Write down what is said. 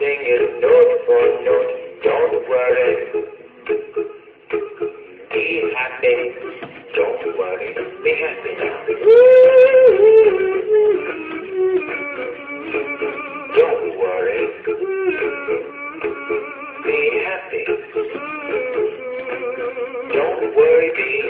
everything is note for note. Don't worry. Be happy. Don't worry. Be happy. Don't worry. Be happy. Don't worry. Be